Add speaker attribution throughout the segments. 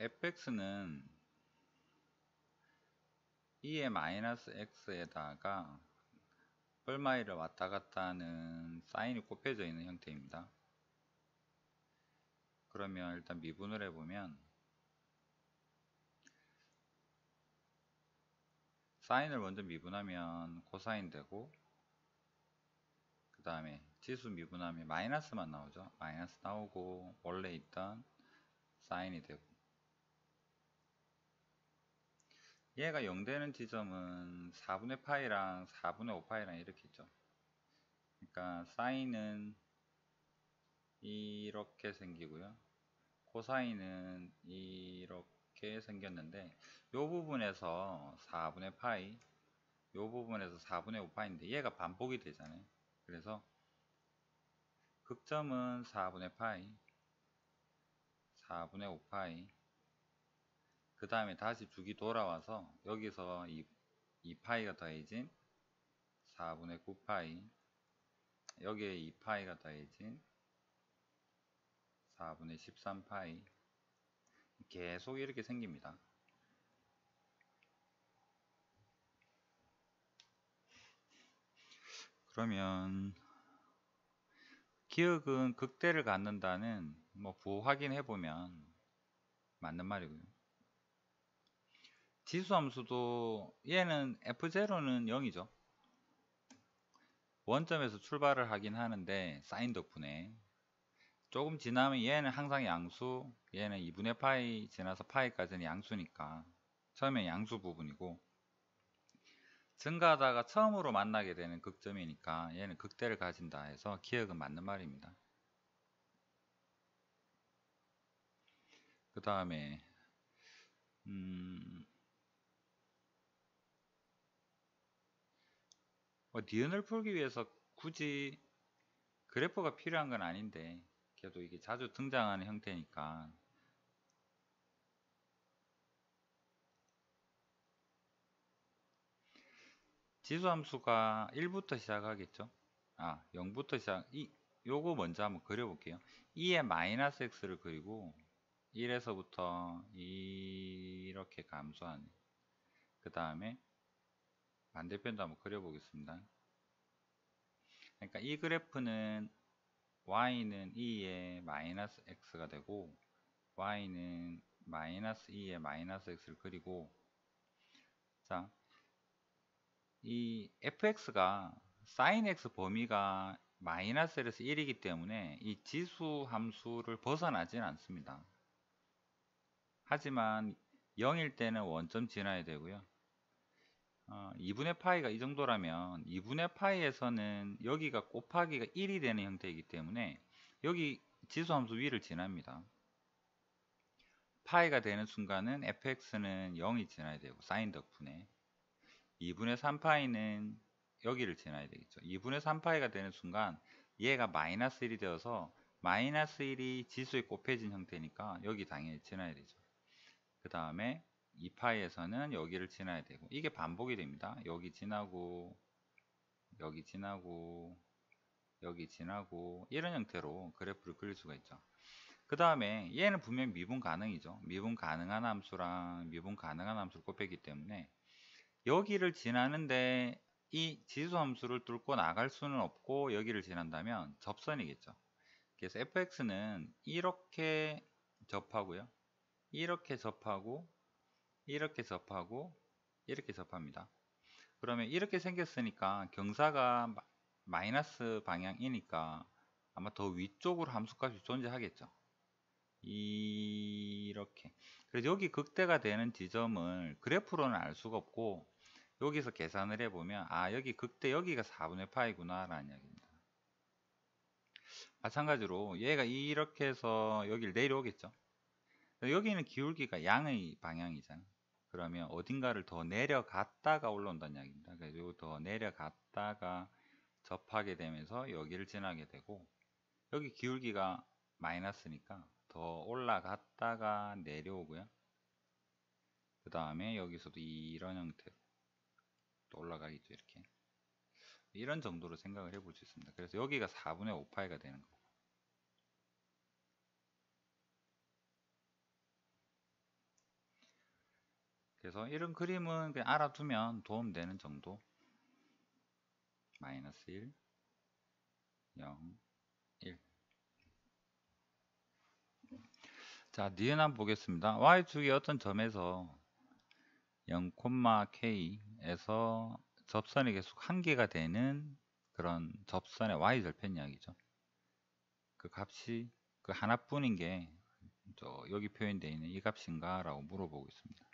Speaker 1: fx는 2의 마이너스 x에다가 뻘마이를 왔다 갔다 하는 사인이 곱해져 있는 형태입니다. 그러면 일단 미분을 해보면 사인을 먼저 미분하면 코사인 되고 그 다음에 지수 미분하면 마이너스만 나오죠. 마이너스 나오고 원래 있던 사인이 되고 얘가 0 되는 지점은 4분의 파이랑 4분의 5파이랑 이렇게 있죠. 그러니까 사인은 이렇게 생기고요. 코사인은 이렇게 생겼는데 이 부분에서 4분의 파이 이 부분에서 4분의 5파인데 얘가 반복이 되잖아요. 그래서 극점은 4분의 파이 4분의 5파이 그 다음에 다시 주기 돌아와서 여기서 이, 2파이가 더해진 4분의 9파이 여기에 2파이가 더해진 4분의 13파이 계속 이렇게 생깁니다. 그러면 기억은 극대를 갖는다는 뭐 부호 확인해 보면 맞는 말이고요. 지수함수도 얘는 f0는 0이죠. 원점에서 출발을 하긴 하는데 사인 덕분에 조금 지나면 얘는 항상 양수 얘는 2분의 파이 지나서 파이까지는 양수니까 처음에 양수 부분이고 증가하다가 처음으로 만나게 되는 극점이니까 얘는 극대를 가진다 해서 기억은 맞는 말입니다. 그 다음에 음, 뭐 니은을 풀기 위해서 굳이 그래프가 필요한 건 아닌데 그래도 이게 자주 등장하는 형태니까. 지수함수가 1부터 시작하겠죠? 아 0부터 시작. 이 요거 먼저 한번 그려볼게요. 2의 마이너스 x를 그리고 1에서부터 이렇게 감소하는 그 다음에 반대편도 한번 그려보겠습니다 그러니까 이 그래프는 y는 2의 마이너스 x가 되고 y는 마이너스 2의 마이너스 x를 그리고 자, 이 fx가 sin x 범위가 마이너스 1에서 1이기 때문에 이 지수 함수를 벗어나지는 않습니다. 하지만 0일 때는 원점 지나야 되고요. 어, 2분의 파이가 이 정도라면 2분의 파이에서는 여기가 곱하기가 1이 되는 형태이기 때문에 여기 지수함수 위를 지납니다. 파이가 되는 순간은 fx는 0이 지나야 되고 사인 덕분에 2분의 3파이는 여기를 지나야 되겠죠. 2분의 3파이가 되는 순간 얘가 마이너스 1이 되어서 마이너스 1이 지수에 곱해진 형태니까 여기 당연히 지나야 되죠. 그 다음에 2파이에서는 여기를 지나야 되고 이게 반복이 됩니다. 여기 지나고 여기 지나고 여기 지나고 이런 형태로 그래프를 그릴 수가 있죠. 그 다음에 얘는 분명 미분 가능이죠. 미분 가능한 함수랑 미분 가능한 함수를 곱했기 때문에 여기를 지나는데 이 지수 함수를 뚫고 나갈 수는 없고 여기를 지난다면 접선이겠죠. 그래서 fx는 이렇게 접하고요. 이렇게 접하고 이렇게 접하고 이렇게 접합니다. 그러면 이렇게 생겼으니까 경사가 마이너스 방향이니까 아마 더 위쪽으로 함수값이 존재하겠죠. 이렇게 그래서 여기 극대가 되는 지점을 그래프로는 알 수가 없고 여기서 계산을 해보면 아 여기 극대 여기가 4분의 파이구나 라는 이야기입니다. 마찬가지로 얘가 이렇게 해서 여기를 내려오겠죠. 여기는 기울기가 양의 방향이잖아요. 그러면 어딘가를 더 내려갔다가 올라온다는 이야기입니다. 그래서 더 내려갔다가 접하게 되면서 여기를 지나게 되고 여기 기울기가 마이너스니까 더 올라갔다가 내려오고요. 그 다음에 여기서도 이런 형태로 또 올라가겠죠. 이렇게 이런 정도로 생각을 해볼 수 있습니다. 그래서 여기가 4분의 5파이가 되는 거고 그래서 이런 그림은 그냥 알아두면 도움되는 정도 마이너스 1 0 1 자, 니은 한번 보겠습니다. y축의 어떤 점에서 0, k에서 접선이 계속 한 개가 되는 그런 접선의 y절편 이야기죠. 그 값이 그 하나뿐인 게 여기 표현되어 있는 이 값인가 라고 물어보고 있습니다.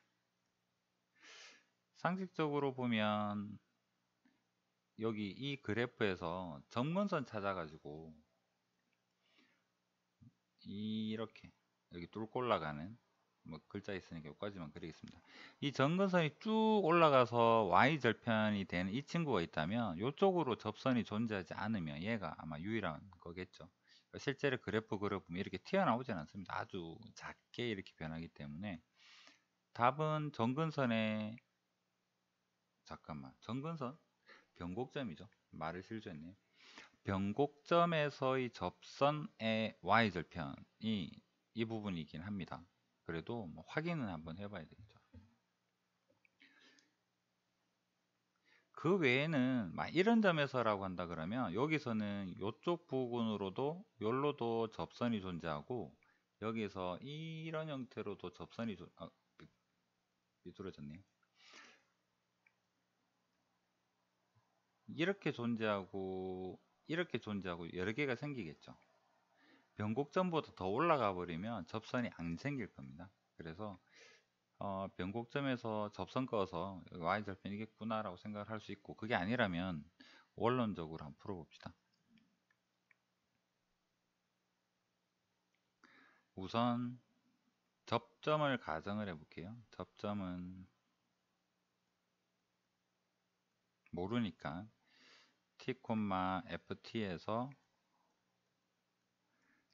Speaker 1: 상식적으로 보면 여기 이 그래프에서 점근선 찾아가지고 이렇게 여기 뚫고 올라가는 뭐 글자 있으니까 여기까지만 그리겠습니다. 이 점근선이 쭉 올라가서 y절편이 되는 이 친구가 있다면 이쪽으로 접선이 존재하지 않으면 얘가 아마 유일한 거겠죠. 실제로 그래프 그려보면 이렇게 튀어나오진 않습니다. 아주 작게 이렇게 변하기 때문에 답은 점근선의 잠깐만 점근선 변곡점이죠. 말을 실수했네요. 변곡점에서의 접선의 y절편이 이 부분이긴 합니다. 그래도 뭐 확인은 한번 해봐야 되겠죠. 그 외에는 막 이런 점에서라고 한다 그러면 여기서는 이쪽 부분으로도 열로도 접선이 존재하고 여기서 이런 형태로도 접선이 존 아, 삐뚤어졌네요. 이렇게 존재하고 이렇게 존재하고 여러 개가 생기겠죠. 변곡점보다 더 올라가 버리면 접선이 안 생길 겁니다. 그래서 어, 변곡점에서 접선 꺼서 y절편이겠구나 라고 생각을 할 수 있고 그게 아니라면 원론적으로 한번 풀어봅시다. 우선 접점을 가정을 해볼게요. 접점은 모르니까 t, ft에서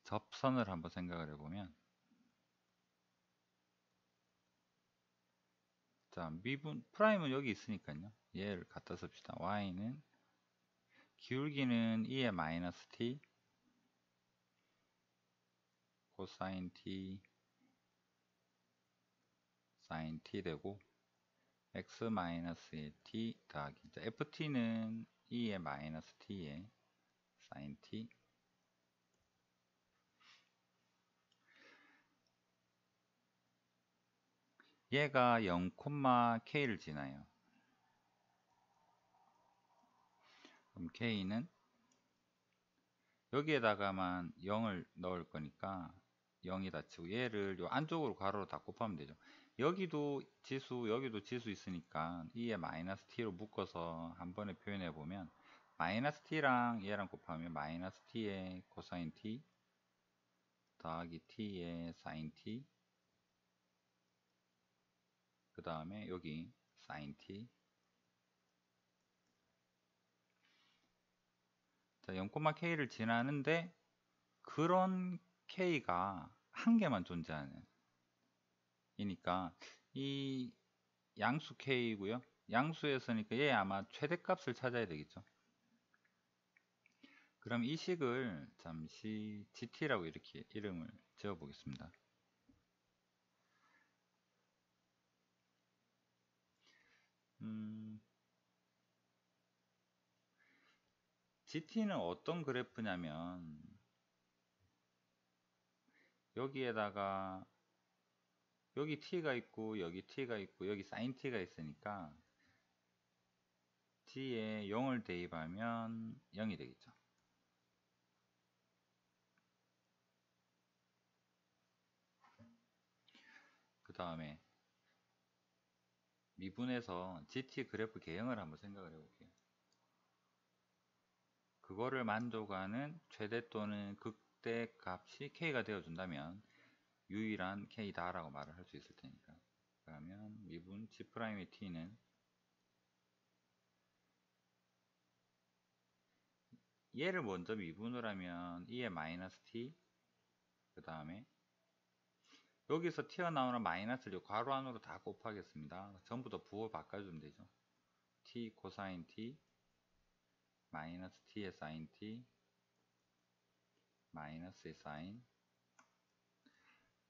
Speaker 1: 접선을 한번 생각을 해보면 자 미분 프라임은 여기 있으니까요. 얘를 갖다 씁시다. Y는 기울기는 2의 마이너스 t 코사인 t 사인 t 되고 x 마이너스 t 더하기. ft는 2의 마이너스 t에 사인 t 얘가 0, k를 지나요. 그럼 k는 여기에다가만 0을 넣을 거니까 0이다 치고 얘를 요 안쪽으로 가로로 다 곱하면 되죠. 여기도 지수 여기도 지수 있으니까 2에 마이너스 t로 묶어서 한 번에 표현해 보면 마이너스 t랑 얘랑 곱하면 마이너스 t의 코사인 t 더하기 t의 사인 t 그 다음에 여기 sin t 자 0,k를 지나는데 그런 k가 한 개만 존재하는 이니까 이 양수 k이고요. 양수에서니까 얘 아마 최대값을 찾아야 되겠죠. 그럼 이 식을 잠시 gt라고 이렇게 이름을 지어 보겠습니다. 음, GT는 어떤 그래프냐면 여기에다가 여기 t가 있고 여기 t가 있고 여기 sin t가 있으니까 t에 0을 대입하면 0이 되겠죠. 그 다음에 미분해서 GT 그래프 개형을 한번 생각을 해볼게요. 그거를 만족하는 최대 또는 극대 값이 K가 되어준다면 유일한 K다 라고 말을 할 수 있을 테니까 그러면 미분 G'의 T는 얘를 먼저 미분을 하면 2의 마이너스 T 그 다음에 여기서 튀어나오는 마이너스를 괄호 안으로 다 곱하겠습니다. 전부 다 부호 바꿔주면 되죠. t 코사인 t 마이너스 t의 사인 t 마이너스의 사인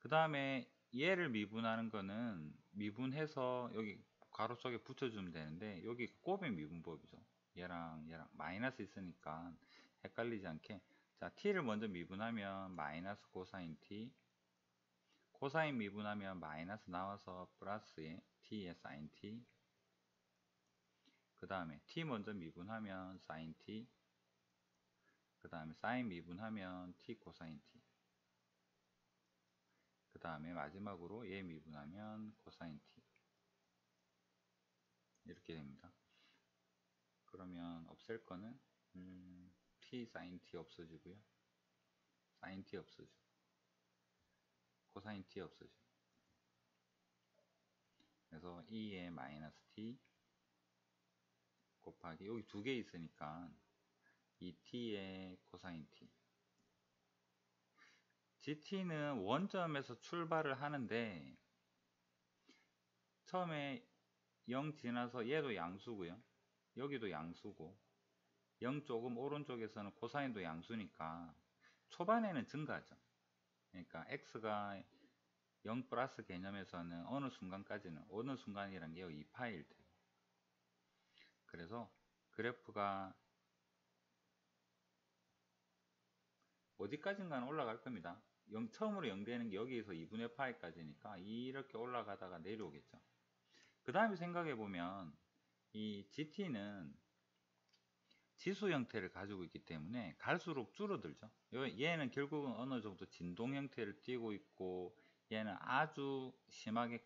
Speaker 1: 그 다음에 얘를 미분하는 거는 미분해서 여기 가로 속에 붙여주면 되는데 여기 곱의 미분법이죠. 얘랑 얘랑 마이너스 있으니까 헷갈리지 않게. 자 t를 먼저 미분하면 마이너스 코사인 t. 코사인 미분하면 마이너스 나와서 플러스에 t의 사인 t. 그 다음에 t 먼저 미분하면 사인 t. 그 다음에 사인 미분하면 t 코사인 t. 그 다음에 마지막으로 얘 미분하면 코사인 t 이렇게 됩니다. 그러면 없앨 거는 음, t 사인 t 없어지고요. 사인 t 없어지고 코사인 t 없어지고 그래서 2의 마이너스 t 곱하기 여기 두 개 있으니까 2t의 코사인 t GT는 원점에서 출발을 하는데 처음에 0 지나서 얘도 양수고요. 여기도 양수고 0 조금 오른쪽에서는 코사인도 양수니까 초반에는 증가하죠. 그러니까 x가 0 플러스 개념에서는 어느 순간까지는 어느 순간이란 게 2파일 테고 그래서 그래프가 어디까지인가는 올라갈 겁니다. 0, 처음으로 0 되는 게 여기에서 2분의 파이까지니까 이렇게 올라가다가 내려오겠죠. 그 다음에 생각해 보면 이 GT는 지수 형태를 가지고 있기 때문에 갈수록 줄어들죠. 얘는 결국은 어느 정도 진동 형태를 띠고 있고 얘는 아주 심하게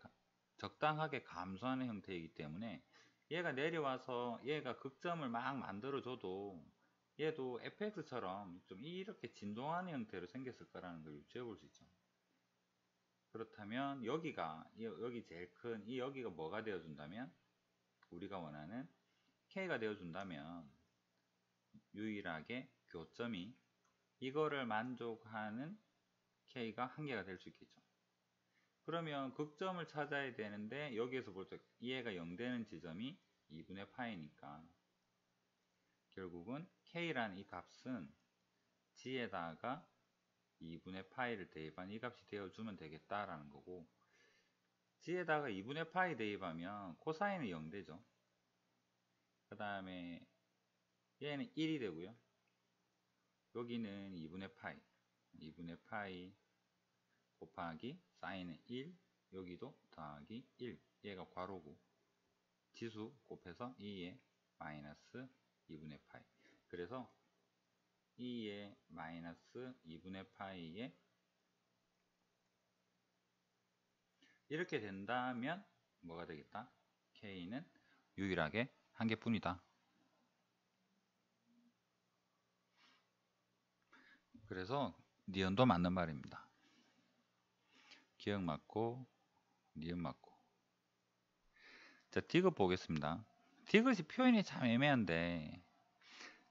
Speaker 1: 적당하게 감소하는 형태이기 때문에 얘가 내려와서 얘가 극점을 막 만들어줘도 얘도 fx처럼 좀 이렇게 진동하는 형태로 생겼을 거라는 걸 유추해 볼 수 있죠. 그렇다면 여기가 여기 제일 큰 이 여기가 뭐가 되어 준다면 우리가 원하는 k가 되어 준다면 유일하게 교점이 이거를 만족하는 k가 한 개가 될 수 있겠죠. 그러면 극점을 찾아야 되는데 여기에서 볼 때 이해가 0 되는 지점이 2분의 파이니까 결국은 k라는 이 값은 g에다가 2분의 파이를 대입한 이 값이 되어주면 되겠다라는 거고 g에다가 2분의 파이 대입하면 코사인은 0 되죠. 그 다음에 얘는 1이 되고요. 여기는 2분의 파이 2분의 파이 곱하기 사인은 1 여기도 더하기 1 얘가 괄호고 지수 곱해서 2에 마이너스 2분의 파이 그래서 2의 마이너스 2분의 파이에 이렇게 된다면 뭐가 되겠다? k는 유일하게 한 개뿐이다. 그래서 니은도 맞는 말입니다. 기억 맞고 니은 맞고 자 디귿 보겠습니다. 디귿이 표현이 참 애매한데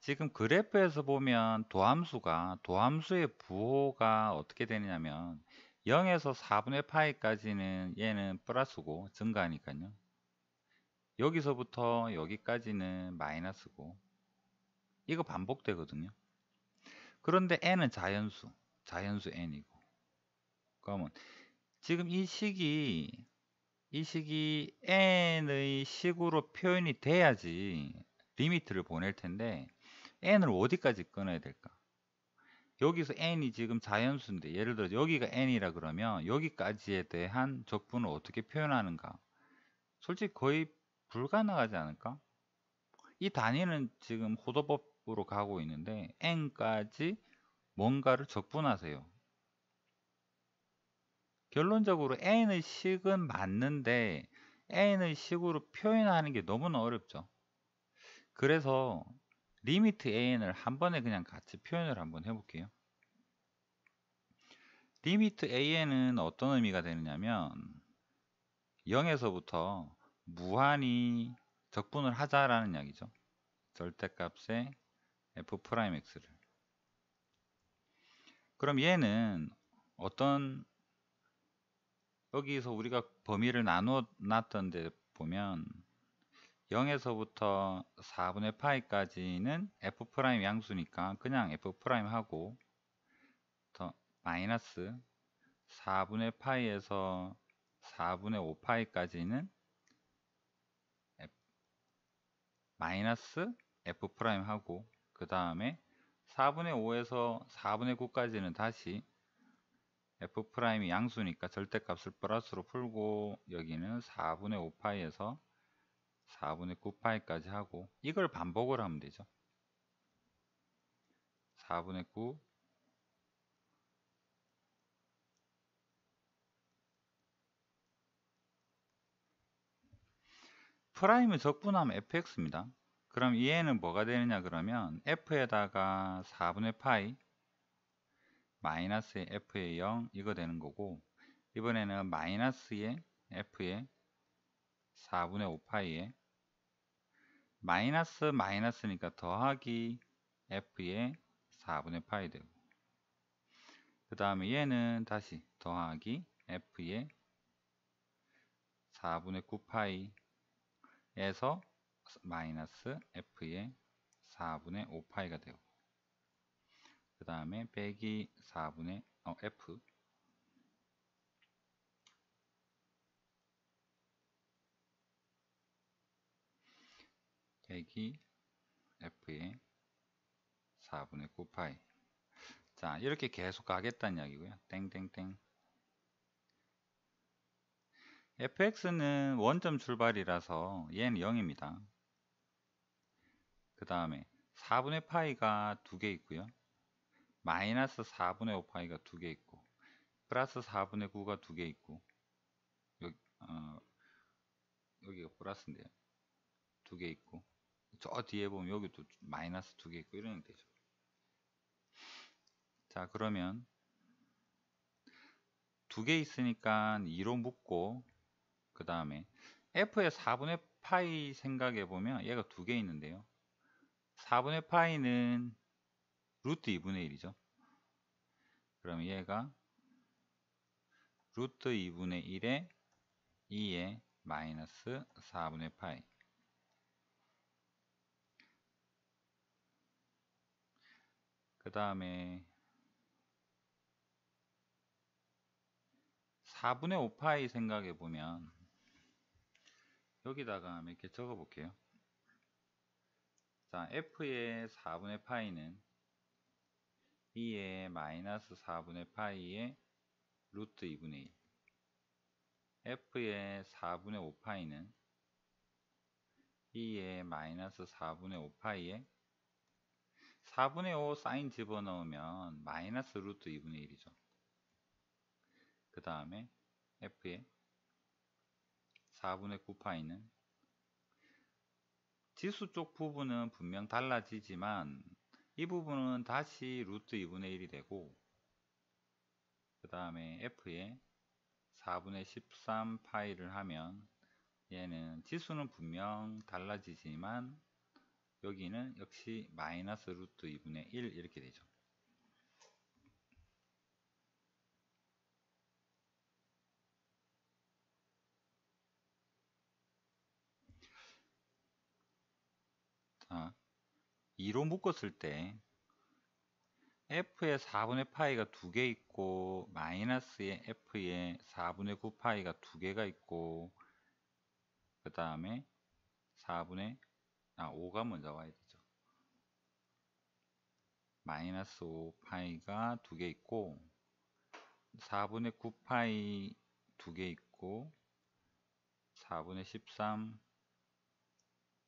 Speaker 1: 지금 그래프에서 보면 도함수가 도함수의 부호가 어떻게 되느냐면 0에서 4분의 파이까지는 얘는 플러스고 증가하니까요. 여기서부터 여기까지는 마이너스고 이거 반복되거든요. 그런데 n은 자연수, 자연수 n이고 그러면 지금 이 식이 이 식이 n의 식으로 표현이 돼야지 리미트를 보낼 텐데 n을 어디까지 끊어야 될까? 여기서 n이 지금 자연수인데 예를 들어 여기가 n이라 그러면 여기까지에 대한 적분을 어떻게 표현하는가? 솔직히 거의 불가능하지 않을까? 이 단위는 지금 호도법으로 가고 있는데 n까지 뭔가를 적분하세요. 결론적으로 n의 식은 맞는데 n의 식으로 표현하는 게 너무나 어렵죠. 그래서 limit an을 한 번에 그냥 같이 표현을 한번 해볼게요. limit an은 어떤 의미가 되느냐면 0에서부터 무한히 적분을 하자라는 이야기죠. 절대값의 f'x를 그럼 얘는 어떤 여기서 우리가 범위를 나누어 놨던 데 보면 0에서부터 4분의 파이까지는 f' 양수니까 그냥 f' 하고 더 마이너스 4분의 파이에서 4분의 5파이까지는 마이너스 f prime 하고 그 다음에 4분의 5에서 4분의 9까지는 다시 f prime이 양수니까 절대값을 플러스로 풀고 여기는 4분의 5파이에서 4분의 9파이까지 하고 이걸 반복을 하면 되죠. 4분의 9 prime을 적분하면 fx입니다. 그럼 얘는 뭐가 되느냐 그러면 f에다가 4분의 파이 마이너스의 f의 0 이거 되는 거고 이번에는 마이너스의 f의 4분의 5파이에 마이너스 마이너스니까 더하기 f의 4분의 파이 되고 그 다음에 얘는 다시 더하기 f의 4분의 9파이 에서 마이너스 f의 4분의 5파이가 되고 그 다음에 빼기 4분의 어, f 빼기 f의 4분의 9파이 자 이렇게 계속 가겠다는 이야기고요 땡땡땡 fx는 원점 출발이라서 얘는 0입니다. 그 다음에 4분의 파이가 두 개 있고요. 마이너스 4분의 5 파이가 두 개 있고 플러스 4분의 9가 두 개 있고 여기, 어, 여기가 플러스인데요. 두 개 있고 저 뒤에 보면 여기도 마이너스 두 개 있고 이러면 되죠. 자 그러면 두 개 있으니까 2로 묶고 그 다음에 f의 4분의 파이 생각해 보면 얘가 두 개 있는데요. 4분의 파이는 루트 2분의 1이죠. 그럼 얘가 루트 2분의 1에 2에 마이너스 4분의 파이 다음에 4분의 5파이 생각해 보면 여기다가 몇개 적어 볼게요. 자, f의 4분의 파이는 2의 마이너스 4분의 파이의 루트 2분의 1 f의 4분의 5파이는 2의 마이너스 4분의 5파이에 4분의 5 사인 집어넣으면 마이너스 루트 2분의 1이죠. 그 다음에 f의 4분의 9파이는 지수 쪽 부분은 분명 달라지지만 이 부분은 다시 루트 2분의 1이 되고 그 다음에 f의 4분의 13파이를 하면 얘는 지수는 분명 달라지지만 여기는 역시 마이너스 루트 2분의 1 이렇게 되죠. 자, 2로 묶었을 때 f의 4분의 파이가 두개 있고 마이너스의 f의 4분의 9 파이가 두 개가 있고 그 다음에 4분의 아 5가 먼저 와야 되죠. 마이너스 5 파이가 두 개 있고 4분의 9 파이 두 개 있고 4분의 13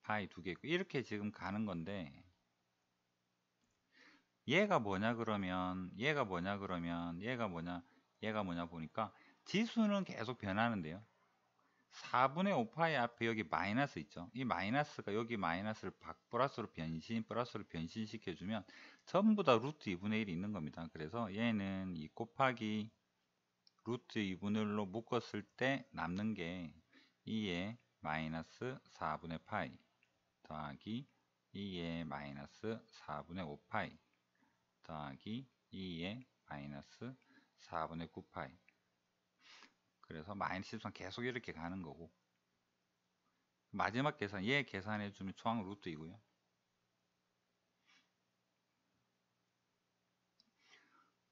Speaker 1: 파이 두 개 있고 이렇게 지금 가는 건데 얘가 뭐냐 그러면 얘가 뭐냐 그러면 얘가 뭐냐 얘가 뭐냐 보니까 지수는 계속 변하는데요 4분의 5파이 앞에 여기 마이너스 있죠? 이 마이너스가 여기 마이너스를 플러스로 변신 플러스로 변신시켜 주면 전부 다 루트 2분의 1이 있는 겁니다. 그래서 얘는 이 곱하기 루트 2분의 1로 묶었을 때 남는 게 2의 마이너스 4분의 파이 더하기 2의 마이너스 4분의 5파이 더하기 2의 마이너스 4분의 9파이 그래서 마이너스 13 계속 이렇게 가는 거고. 마지막 계산 얘 계산해 주면 초항 루트이고요.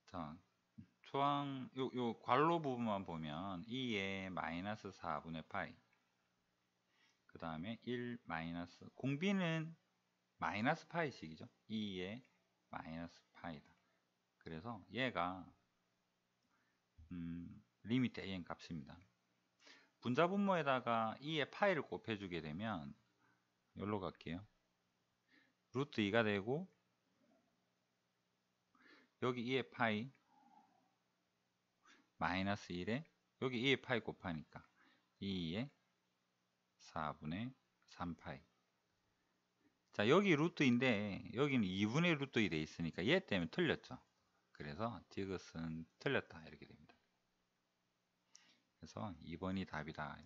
Speaker 1: 자 초항 요, 요 괄호 부분만 보면 2의 마이너스 4분의 파이. 그 다음에 1 마이너스 공비는 마이너스 파이씩이죠. 2의 마이너스 파이다. 그래서 얘가 음, limit an 값입니다. 분자 분모에다가 2의 파이를 곱해주게 되면 여기로 갈게요. 루트 2가 되고 여기 2의 파이 마이너스 1에 여기 2의 파이 곱하니까 2의 4분의 3파이. 자 여기 루트인데 여기는 2분의 루트 2 돼 있으니까 얘 때문에 틀렸죠. 그래서 디귿은 틀렸다. 이렇게 됩니다 그래서 2번이 답이다